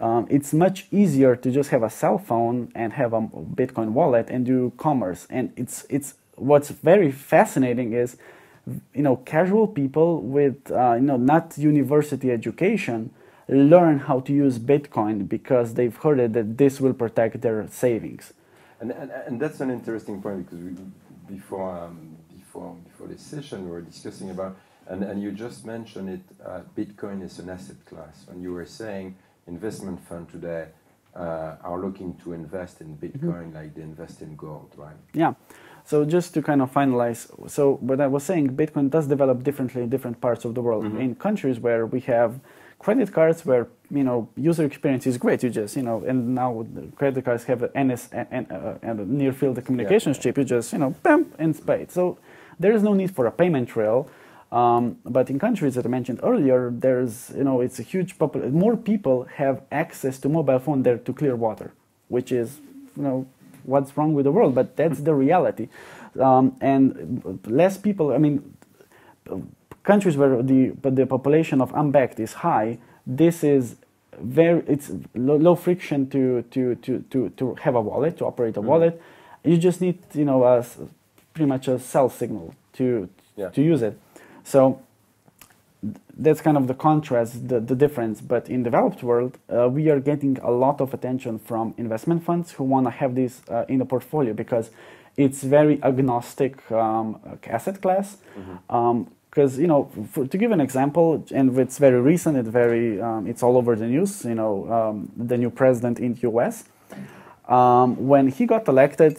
Um, it's much easier to just have a cell phone and have a Bitcoin wallet and do commerce. And it's it's what's very fascinating is you know, casual people with, uh, you know, not university education learn how to use Bitcoin because they've heard it that this will protect their savings. And, and, and that's an interesting point because we, before, um, before, before this session we were discussing about, and, and you just mentioned it, uh, Bitcoin is an asset class. And you were saying investment fund today uh, are looking to invest in Bitcoin like they invest in gold, right? Yeah. So just to kind of finalize, so what I was saying, Bitcoin does develop differently in different parts of the world. Mhm. In countries where we have credit cards, where you know user experience is great, you just you know, and now the credit cards have an NS and, uh, and a near field communications chip. You just you know, bam, and pay. So there is no need for a payment trail. Um, but in countries that I mentioned earlier, there's you know it's a huge popul- more people have access to mobile phone there to clear water, which is you know what's wrong with the world, but that's the reality. Um, and less people, I mean, countries where the but the population of unbanked is high, this is very it's low, low friction to, to, to, to, to have a wallet to operate a Mhm. wallet. You just need you know a, pretty much a cell signal to Yeah. to use it. So that's kind of the contrast, the, the difference. But in developed world, uh, we are getting a lot of attention from investment funds who want to have this uh, in a portfolio because it's very agnostic um, asset class. Mm-hmm. Um, because you know for, to give an example and it's very recent it's very um, it's all over the news you know um, the new president in the us um, when he got elected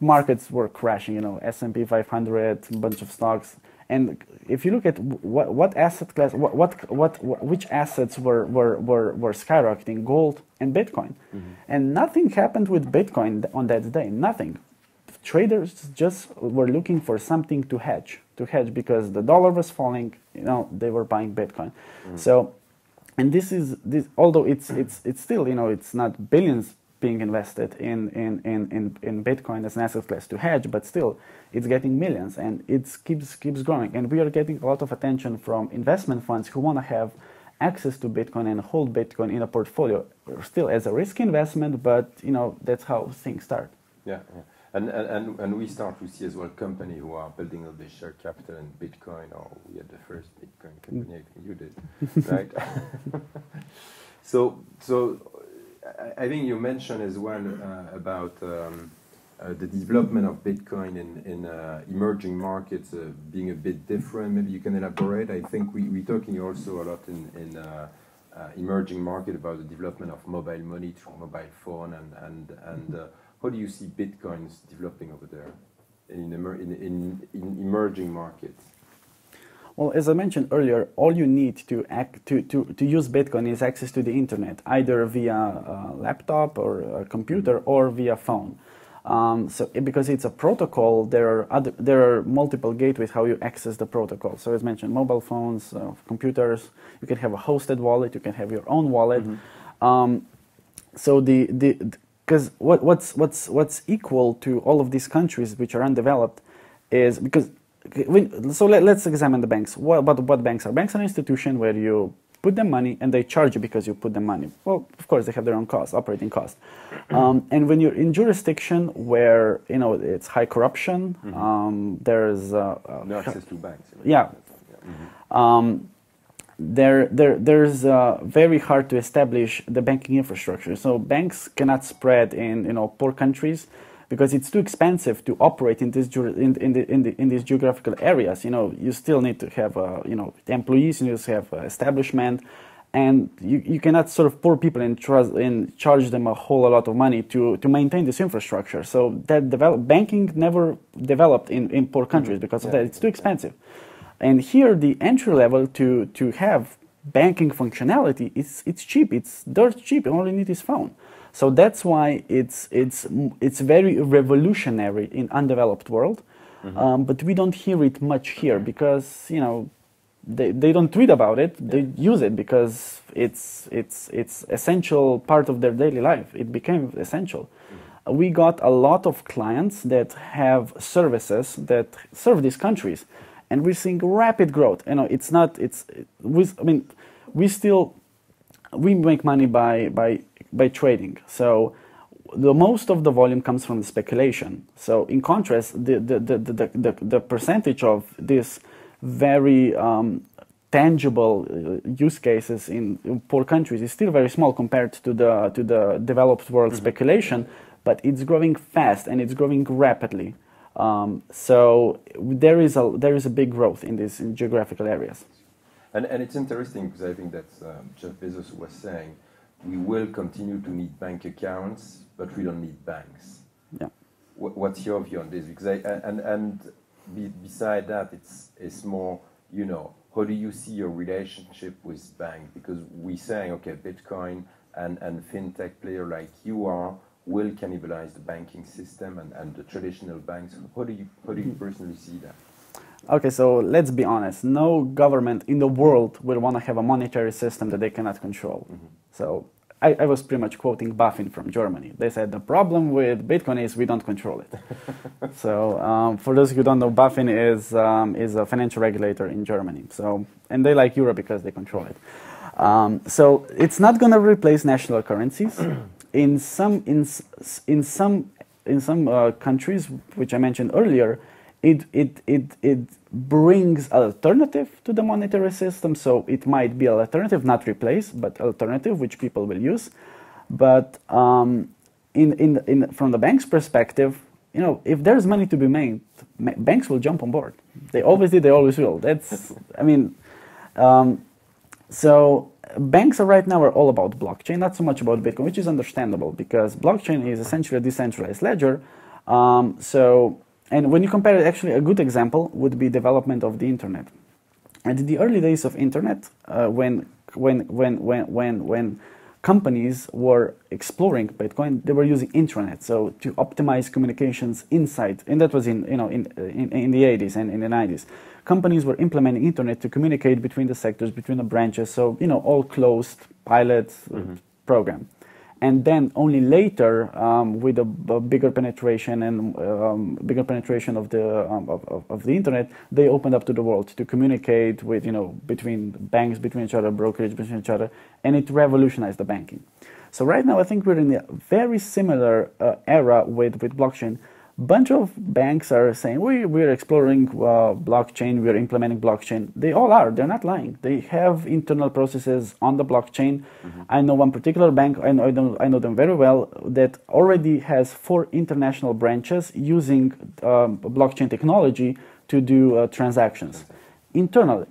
markets were crashing you know s&p 500 bunch of stocks and if you look at what, what asset class, what, what, what, which assets were, were, were, were skyrocketing, gold and Bitcoin. Mm-hmm. And nothing happened with Bitcoin on that day, nothing. Traders just were looking for something to hedge, to hedge because the dollar was falling, you know, they were buying Bitcoin. Mm-hmm. So, and this is, this, although it's, it's, it's still, you know, it's not billions being invested in, in, in, in, in Bitcoin as an asset class to hedge, but still it's getting millions and it keeps, keeps growing. And we are getting a lot of attention from investment funds who want to have access to Bitcoin and hold Bitcoin in a portfolio, still as a risk investment, but you know that's how things start. Yeah, yeah. And, and, and we start to see as well companies who are building up their share capital in Bitcoin, or we had the first Bitcoin company, I think you did, right? so, so I think you mentioned as well uh, about um, uh, the development of Bitcoin in, in uh, emerging markets uh, being a bit different. Maybe you can elaborate. I think we, we're talking also a lot in, in uh, uh, emerging market about the development of mobile money through mobile phone and, and, and how do you see Bitcoins developing over there in, in, in, in emerging markets? Well, as I mentioned earlier, all you need to, act, to, to, to use Bitcoin is access to the internet, either via a laptop or a computer or via phone. Um, so because it's a protocol, there are other, there are multiple gateways how you access the protocol. So as mentioned, mobile phones, uh, computers. You can have a hosted wallet. You can have your own wallet. Mm-hmm. Um, so the the because what, what's what's what's equal to all of these countries which are undeveloped is because so let, us examine the banks. What about what banks are? Banks are an institution where you put them money and they charge you because you put them money. Well, of course, they have their own cost, operating cost. Um, and when you're in jurisdiction where you know it's high corruption, mm-hmm. um, there's uh, uh, no access to banks. Yeah. Mm-hmm. Um, there, there, there's uh, very hard to establish the banking infrastructure. So banks cannot spread in you know poor countries because it's too expensive to operate in, this, in, in, the, in, the, in these geographical areas. You know, you still need to have, uh, you know, employees, you need to have uh, establishment, and you, you cannot sort of pour people and, trust, and charge them a whole lot of money to, to maintain this infrastructure. So that develop, banking never developed in, in poor countries mm-hmm. because of that. It's too expensive. And here, the entry level to, to have banking functionality, it's, it's cheap. It's dirt cheap. You only need his phone. So that's why it's, it's, it's very revolutionary in undeveloped world. Mm-hmm. Um, but we don't hear it much here because, you know, they, they don't tweet about it. Yeah. They use it because it's, it's, it's essential part of their daily life. It became essential. Mm-hmm. We got a lot of clients that have services that serve these countries. And we're seeing rapid growth. You know, it's not, it's, it, we, I mean, we still, we make money by, by by trading. So the most of the volume comes from the speculation. So in contrast, the the the the, the, the percentage of this very um, tangible uh, use cases in, poor countries is still very small compared to the to the developed world mm-hmm. speculation, but it's growing fast and it's growing rapidly. Um, so there is a there is a big growth in these in geographical areas. And and it's interesting because I think that um, Jeff Bezos was saying we will continue to need bank accounts, but we don't need banks. Yeah. What's your view on this? Because I, and and be, beside that, it's it's more you know how do you see your relationship with bank? Because we're saying okay, Bitcoin and and fintech player like you are will cannibalize the banking system and, and the traditional banks. How do you how do you mm-hmm. personally see that? Okay, so let's be honest. No government in the world will want to have a monetary system that they cannot control. Mm-hmm. So I, I, was pretty much quoting BaFin from Germany. They said the problem with Bitcoin is we don't control it. so um, for those who don't know, BaFin is um, is a financial regulator in Germany. So and they like euro because they control it. Um, so it's not going to replace national currencies. in some in in some in some uh, countries, which I mentioned earlier, it, it, it, it brings alternative to the monetary system. So it might be an alternative, not replace, but alternative, which people will use. But um, in, in, in, from the bank's perspective, you know, if there's money to be made, banks will jump on board. They always did, they always will. That's, I mean, um, so banks are right now are all about blockchain, not so much about Bitcoin, which is understandable because blockchain is essentially a decentralized ledger. Um, so, and when you compare it, actually a good example would be development of the internet. And in the early days of internet, uh, when when when when when when companies were exploring Bitcoin, they were using intranet, so to optimize communications inside, and that was in you know in in, in the 80s and in the 90s. Companies were implementing internet to communicate between the sectors, between the branches, so you know all closed pilot mm-hmm. program and then only later, um, with a, a, bigger penetration and um, bigger penetration of the um, of, of, the internet, they opened up to the world to communicate with you know between banks, between each other, brokerage between each other, and it revolutionized the banking. So right now, I think we're in a very similar uh, era with with blockchain bunch of banks are saying we we're exploring uh, blockchain we're implementing blockchain. They all are they're not lying. They have internal processes on the blockchain. Mm-hmm. i know one particular bank I know, I know, I know them very well that already has four international branches using um, blockchain technology to do uh, transactions. Internal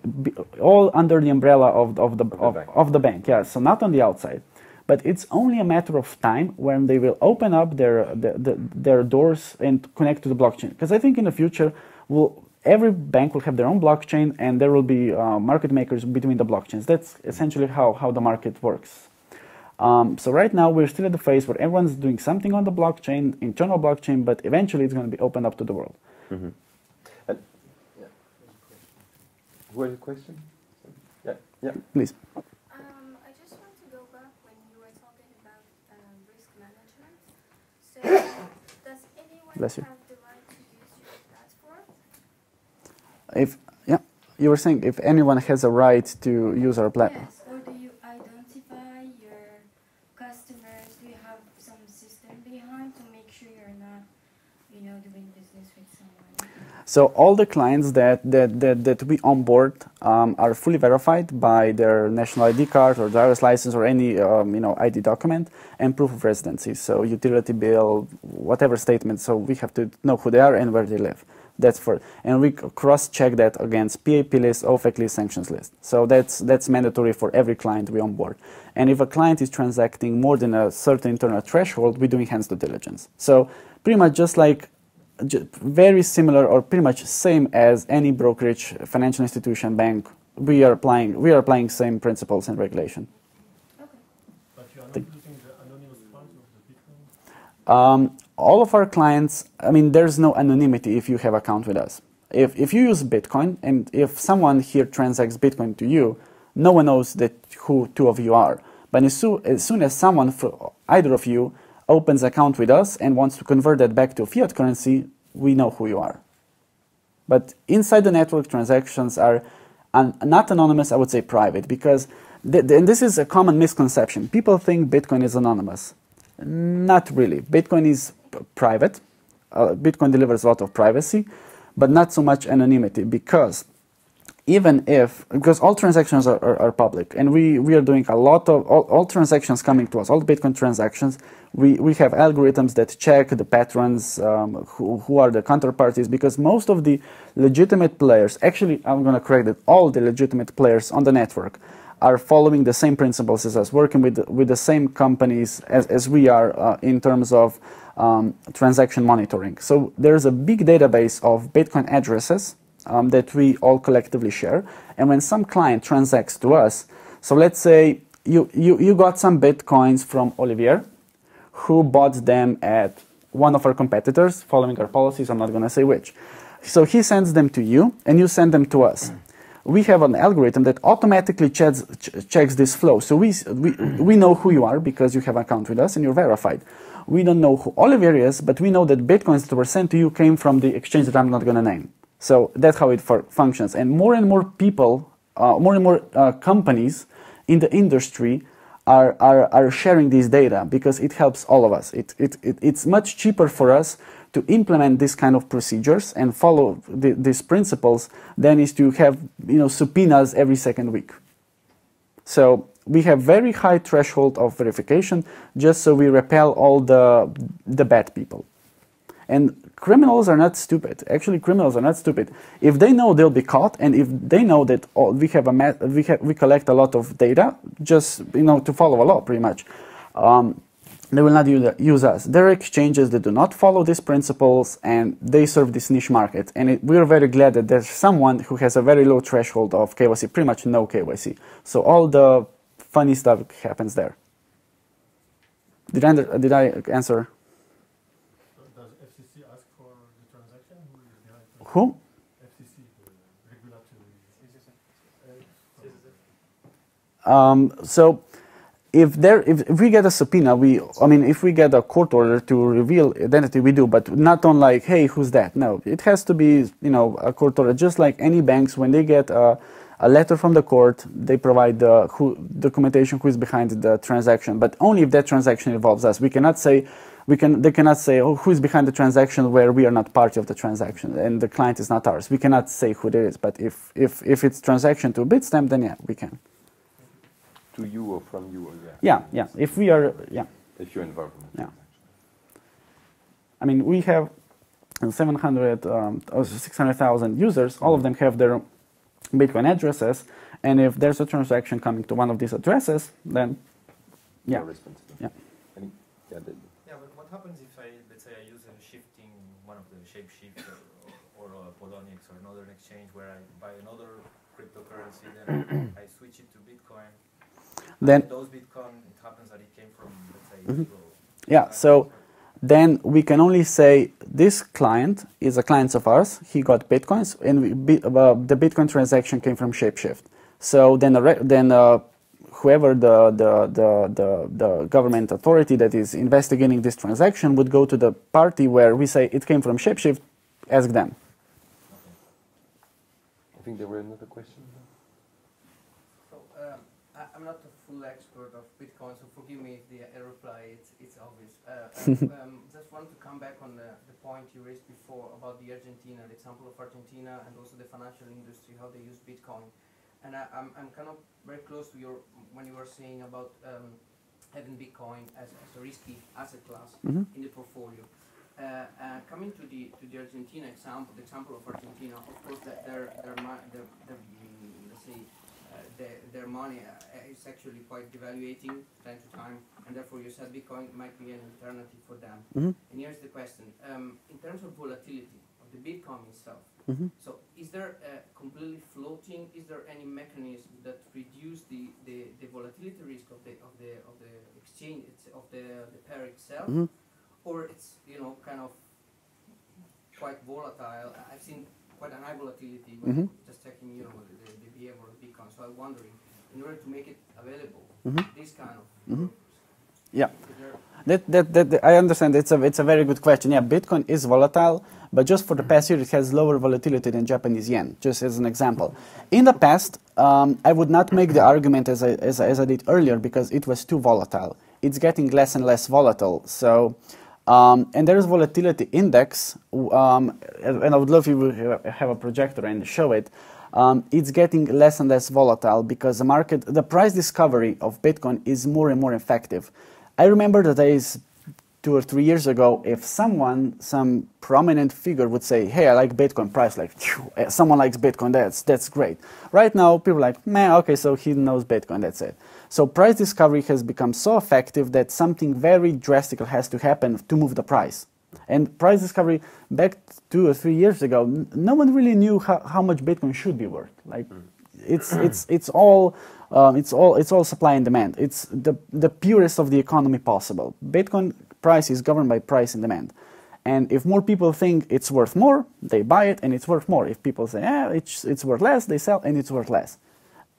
all under the umbrella of, of the, of, of, of the bank yeah. So not on the outside but it's only a matter of time when they will open up their the, the, their doors and connect to the blockchain. Because I think in the future, will every bank will have their own blockchain, and there will be uh, market makers between the blockchains. That's essentially how how the market works. Um, so right now we're still at the phase where everyone's doing something on the blockchain, internal blockchain, but eventually it's going to be opened up to the world. Mm-hmm. And, yeah. Who has a question? Yeah, yeah. Please. Bless you. If yeah, you were saying if anyone has a right to use our platform. Yes, or do you identify your customers? Do you have some system behind to make sure you're not, you know, doing business with someone? So all the clients that that that, that we onboard um, are fully verified by their national ID card or driver's license or any um, you know ID document and proof of residency. So utility bill, whatever statement. So we have to know who they are and where they live. That's for, and we cross-check that against PEP list, OFAC list, sanctions list. So that's that's mandatory for every client we onboard. And if a client is transacting more than a certain internal threshold, we do enhanced due diligence. So pretty much just like very similar or pretty much same as any brokerage, financial institution, bank. We are applying we are applying same principles and regulation. Okay. But you are not the, using the anonymous part of the Bitcoin. Um, all of our clients, I mean, there's no anonymity if you have account with us. If, if you use Bitcoin and if someone here transacts Bitcoin to you, no one knows that who two of you are. But as, soon as, soon as someone, either of you, opens account with us and wants to convert that back to fiat currency, we know who you are. But inside the network, transactions are not anonymous, I would say private, because th and this is a common misconception. People think Bitcoin is anonymous. Not really. Bitcoin is private. Uh, Bitcoin delivers a lot of privacy, but not so much anonymity because even if, because all transactions are, are, are, public and we, we are doing a lot of, all, all transactions coming to us, all Bitcoin transactions, we, we have algorithms that check the patrons, um, who, who are the counterparties, because most of the legitimate players, actually, I'm going to correct it, all the legitimate players on the network are following the same principles as us, working with, with the same companies as, as we are uh, in terms of um, transaction monitoring. So there's a big database of Bitcoin addresses um, that we all collectively share. And when some client transacts to us, so let's say you, you, you got some Bitcoins from Olivier, who bought them at one of our competitors, following our policies, I'm not going to say which. So he sends them to you, and you send them to us we have an algorithm that automatically checks, ch checks this flow. So we, we, we know who you are because you have an account with us and you're verified. We don't know who Olivier is, but we know that bitcoins that were sent to you came from the exchange that I'm not going to name. So that's how it functions. And more and more people, uh, more and more uh, companies in the industry are, are, are sharing this data because it helps all of us. It, it, it, it's much cheaper for us to implement this kind of procedures and follow the, these principles than is to have you know subpoenas every second week. So we have very high threshold of verification just so we repel all the the bad people. And criminals are not stupid. Actually, criminals are not stupid. If they know they'll be caught, and if they know that all, we have a we have we collect a lot of data, just you know to follow a law, pretty much. Um, they will not use us. There are exchanges that do not follow these principles and they serve this niche market. And it, we are very glad that there's someone who has a very low threshold of KYC, pretty much no KYC. So all the funny stuff happens there. Did I, did I answer? So does FCC ask for the transaction? Who? Who? FCC, the regulatory. Um, so if there if, if we get a subpoena we i mean if we get a court order to reveal identity we do but not on like hey who's that no it has to be you know a court order just like any banks when they get a, a letter from the court they provide the who, documentation who is behind the transaction but only if that transaction involves us we cannot say we can they cannot say oh who is behind the transaction where we are not part of the transaction and the client is not ours we cannot say who it is but if if if it's transaction to a bitstamp then yeah we can to you or from you or yeah. Yeah, yeah. If we are, yeah. If you're involved in yeah. I mean, we have 700 um, 600,000 users. All of them have their Bitcoin addresses, and if there's a transaction coming to one of these addresses, then yeah, yeah. Any, yeah, yeah. But what happens if I, let's say, I use a shifting one of the Shapeshift or, or, or Poloniex or another exchange another cryptocurrency, then I switch it to Bitcoin then those Bitcoin, it happens that it came from, let's say, mm -hmm. Yeah, so then we can only say this client is a client of ours. He got bitcoins, and we, uh, the Bitcoin transaction came from Shapeshift. So then, then uh, whoever the, the, the, the, the government authority that is investigating this transaction would go to the party where we say it came from Shapeshift, ask them. I think there were another question. So um, I, I'm not a full expert of Bitcoin, so forgive me if the reply it's, it's obvious. Uh, um, just want to come back on the, the point you raised before about the Argentina, the example of Argentina and also the financial industry, how they use Bitcoin. And I, am I'm, I'm kind of very close to your, when you were saying about um, having Bitcoin as, as, a risky asset class mm -hmm. in the portfolio. Uh, uh, coming to the to the Argentina example, the example of Argentina, of course, that their their, their, their let's say their, their money uh, is actually quite devaluating time to time, and therefore you said Bitcoin might be an alternative for them. Mm -hmm. And here's the question: um, in terms of volatility of the Bitcoin itself, mm -hmm. so is there a completely floating? Is there any mechanism that reduce the, the, the volatility risk of the of the of the exchange of the the pair itself, mm -hmm. Or it's you know kind of quite volatile? I've seen quite a high volatility when mm-hmm. just checking you know the, the behavior of Bitcoin. So I'm wondering, in order to make it available, mm-hmm. this kind of mm-hmm. yeah. That, that, that, that, I understand. It's a, it's a very good question. Yeah, Bitcoin is volatile, but just for the past year, it has lower volatility than Japanese yen, just as an example. In the past, um, I would not make the argument as I, as, as I did earlier because it was too volatile. It's getting less and less volatile. So, um, and there is volatility index, um, and I would love if you have a projector and show it um, it's getting less and less volatile because the market, the price discovery of Bitcoin is more and more effective. I remember the days two or three years ago, if someone, some prominent figure would say, "Hey, I like Bitcoin price," like eh, someone likes Bitcoin, that's that's great. Right now, people are like, "Man, okay, so he knows Bitcoin, that's it." So price discovery has become so effective that something very drastic has to happen to move the price. And price discovery back two or three years ago, no one really knew how, how much Bitcoin should be worth. Like, it's it's it's all um, it's all it's all supply and demand. It's the the purest of the economy possible. Bitcoin price is governed by price and demand. And if more people think it's worth more, they buy it and it's worth more. If people say, eh, it's, it's worth less, they sell and it's worth less.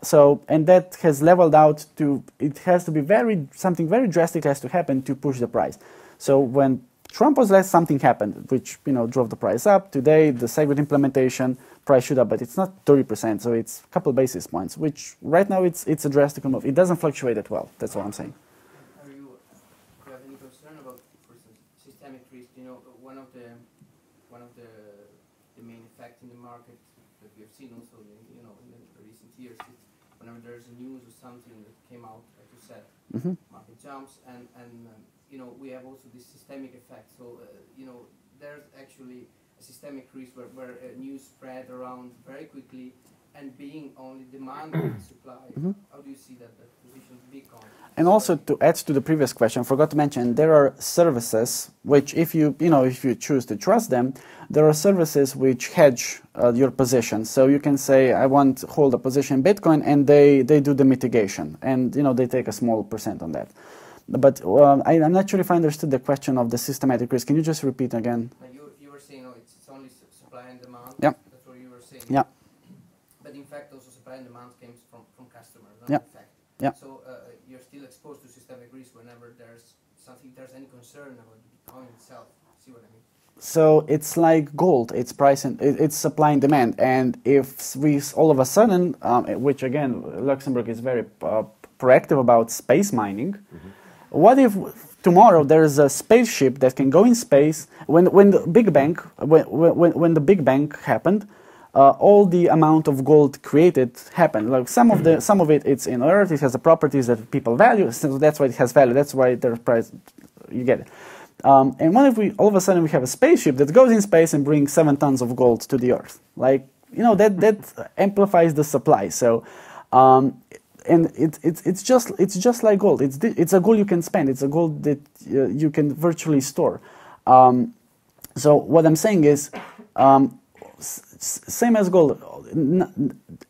So, and that has leveled out to, it has to be very, something very drastic has to happen to push the price. So when Trump was less, something happened, which you know drove the price up. Today, the SegWit implementation price shoot up, but it's not 30%, so it's a couple basis points, which right now it's it's a drastic move. It doesn't fluctuate that well. That's what I'm saying. Are you, you have any concern about, systemic risk? You know, one of the effect in the market that we have seen also, in, you know, in the recent years. It's whenever there's a news or something that came out, like you said, Mhm. market jumps, and and um, you know we have also this systemic effect. So uh, you know there's actually a systemic risk where, where uh, news spread around very quickly, and being only demand and supply. Mhm. How do you see that, that position Bitcoin? And also to add to the previous question, I forgot to mention there are services which, if you you know if you choose to trust them, there are services which hedge uh, your position. So you can say I want to hold a position in Bitcoin, and they they do the mitigation, and you know they take a small percent on that. But um, I, I'm not sure if I understood the question of the systematic risk. Can you just repeat again? You, you were saying, oh, it's, it's only supply and demand. Yeah. That's what you were saying. Yeah. But in fact, also supply and demand comes from, from customers. Not Yeah. In fact. Yeah. So uh, you're still exposed to systemic risk whenever there's something, there's any concern about the coin itself. See what I mean? So it's like gold. It's price and it's supply and demand. And if we all of a sudden, um, which again Luxembourg is very uh, proactive about space mining, what if tomorrow there's a spaceship that can go in space? When when the Big Bang when when, when the Big Bang happened, uh, all the amount of gold created happened. Like some of the some of it it's in Earth. It has the properties that people value. So that's why it has value. That's why there's price. You get it. Um, and what if we all of a sudden we have a spaceship that goes in space and brings seven tons of gold to the Earth? Like you know that that amplifies the supply. So, um, and it, it's it's just it's just like gold. It's it's a gold you can spend. It's a gold that uh, you can virtually store. Um, so what I'm saying is, um, same as gold.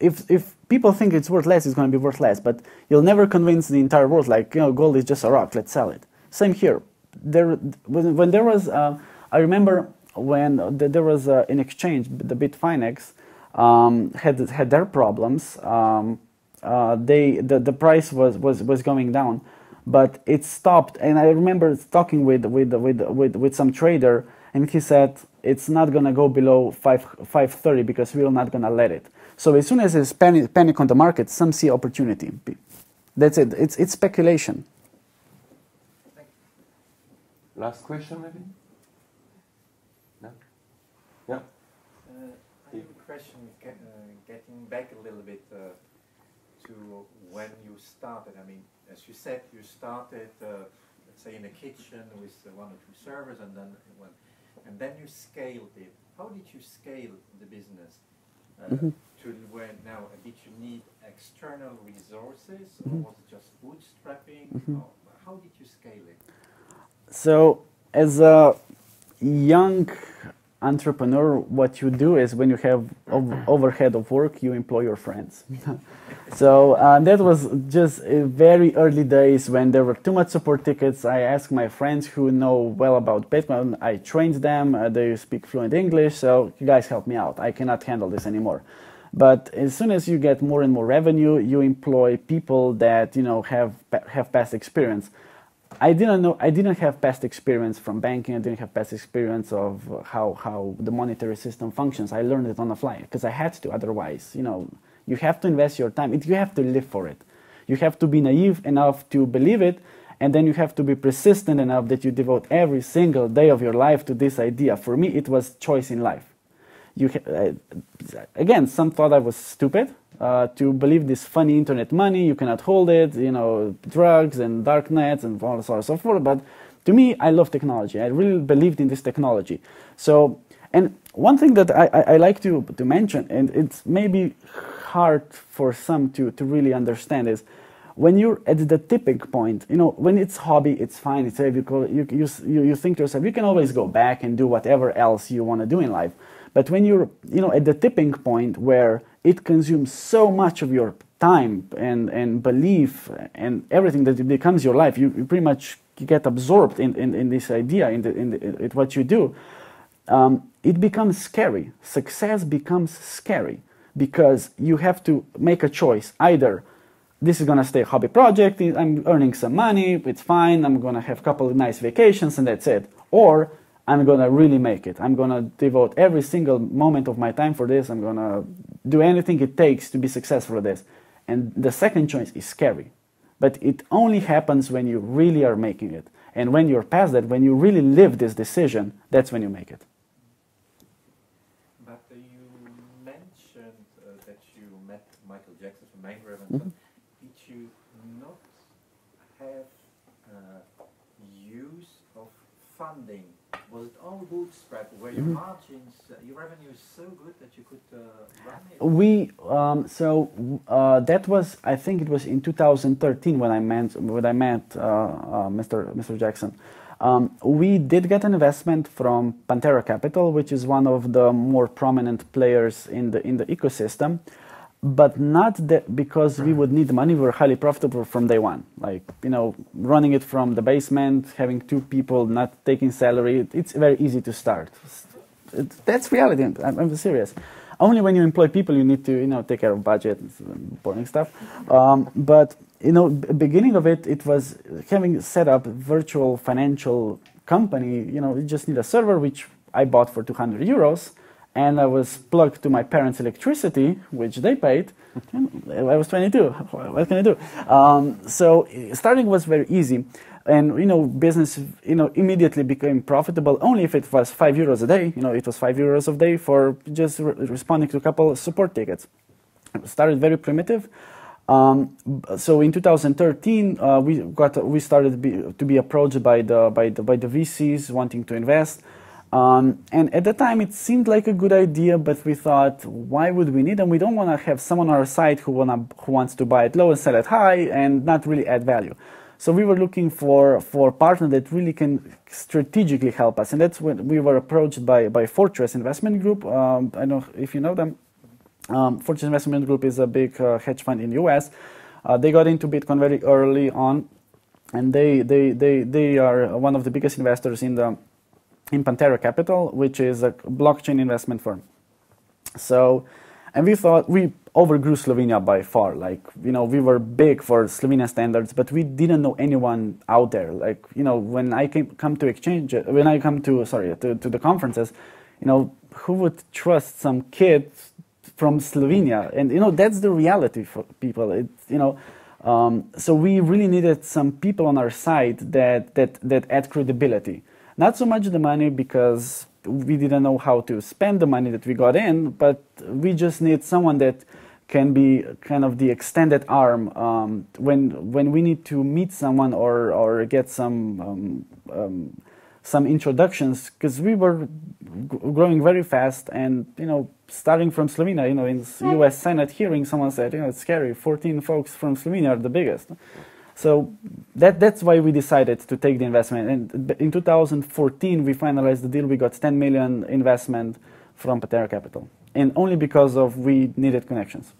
If if people think it's worth less, it's going to be worth less. But you'll never convince the entire world like you know gold is just a rock. Let's sell it. Same here. There when, when there was uh, I remember when th- there was uh, an exchange, the Bitfinex um, had had their problems. Um, uh, they the, the price was, was, was going down, but it stopped. And I remember talking with with with with, with some trader, and he said it's not gonna go below five five thirty because we're not gonna let it. So as soon as there's panic, panic on the market, some see opportunity. That's it. It's it's speculation. Last question, maybe? No? Yeah. Uh, I have a question, ge- uh, getting back a little bit uh, to when you started. I mean, as you said, you started, uh, let's say, in a kitchen with uh, one or two servers, and then it went, and then you scaled it. How did you scale the business uh, Mhm. to where now? Did you need external resources, or was it just bootstrapping? Mhm. Or how did you scale it? So, as a young entrepreneur, what you do is when you have ov- overhead of work, you employ your friends. so uh, that was just uh, very early days when there were too much support tickets. I asked my friends who know well about Bitcoin. I trained them. Uh, they speak fluent English. So you guys help me out. I cannot handle this anymore. But as soon as you get more and more revenue, you employ people that you know have have past experience. I didn't know. I didn't have past experience from banking. I didn't have past experience of how how the monetary system functions. I learned it on the fly because I had to. Otherwise, you know, you have to invest your time. It, you have to live for it. You have to be naive enough to believe it, and then you have to be persistent enough that you devote every single day of your life to this idea. For me, it was choice in life. You ha- uh, again, some thought I was stupid uh, to believe this funny internet money. You cannot hold it, you know, drugs and dark nets and all so on and so forth. But to me, I love technology. I really believed in this technology. So, and one thing that I, I, I like to, to mention, and it's maybe hard for some to, to really understand, is when you're at the tipping point, you know, when it's hobby, it's fine. It's you, you, you, you think to yourself, you can always go back and do whatever else you want to do in life. But when you're, you know, at the tipping point where it consumes so much of your time and, and belief and everything that it becomes your life, you, you pretty much get absorbed in, in, in this idea, in, the, in, the, in what you do. Um, it becomes scary. Success becomes scary because you have to make a choice. Either this is gonna stay a hobby project, I'm earning some money, it's fine, I'm gonna have a couple of nice vacations and that's it. Or I'm gonna really make it. I'm gonna devote every single moment of my time for this. I'm gonna do anything it takes to be successful at this. And the second choice is scary. But it only happens when you really are making it. And when you're past that, when you really live this decision, that's when you make it. But uh, you mentioned uh, that you met Michael Jackson from Mangrove and Mhm. did you not have uh, use of funding? Was it all bootstrap? Were your Mhm. margins, uh, your revenue is so good that you could uh, run it? We um, so uh, that was I think it was in 2013 when I met when I met uh, uh, Mr. Mr. Jackson. Um, we did get an investment from Pantera Capital, which is one of the more prominent players in the in the ecosystem, but not that because we would need money. We were highly profitable from day one. Like you know, running it from the basement, having two people, not taking salary. It, it's very easy to start. It, that's reality. I'm, I'm serious. Only when you employ people, you need to you know take care of budget, boring stuff. Um, but you know, beginning of it, it was having set up virtual financial company. You know, you just need a server which I bought for 200 euros, and I was plugged to my parents' electricity, which they paid. I was 22. What can I do? Um, so starting was very easy, and you know, business you know immediately became profitable only if it was five euros a day. You know, it was five euros a day for just re- responding to a couple of support tickets. It started very primitive. Um, so in 2013, uh, we got we started be, to be approached by the by the by the VCs wanting to invest. Um, and at the time, it seemed like a good idea, but we thought, why would we need them? We don't want to have someone on our side who wanna who wants to buy it low and sell it high and not really add value. So we were looking for for a partner that really can strategically help us, and that's when we were approached by by Fortress Investment Group. Um, I don't know if you know them. Um, Fortress Investment Group is a big uh, hedge fund in the US. Uh, they got into Bitcoin very early on, and they, they, they, they are one of the biggest investors in the in Pantera Capital, which is a blockchain investment firm. So, and we thought we overgrew Slovenia by far. Like, you know, we were big for Slovenia standards, but we didn't know anyone out there. Like, you know, when I came come to exchange, when I come to sorry to, to the conferences, you know, who would trust some kid from Slovenia? And you know, that's the reality for people. It, you know. Um, so we really needed some people on our side that, that, that add credibility. Not so much the money because we didn't know how to spend the money that we got in, but we just need someone that can be kind of the extended arm um, when when we need to meet someone or or get some um, um, some introductions because we were growing very fast and you know starting from Slovenia you know in US Senate hearing someone said you know it's scary. 14 folks from Slovenia are the biggest so that that's why we decided to take the investment and in 2014 we finalized the deal we got 10 million investment from Pantera Capital and only because of we needed connections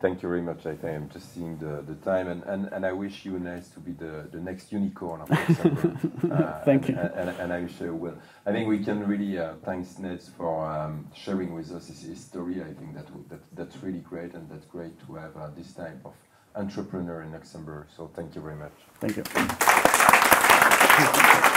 Thank you very much. I, I am just seeing the, the time, and, and, and I wish you nice to be the, the next unicorn of uh, Thank and, you. And, and, and I'm sure you will. I think we can really uh, thanks Nejc for um, sharing with us his, his story. I think that, that that's really great, and that's great to have uh, this type of entrepreneur in Luxembourg. So thank you very much. Thank you.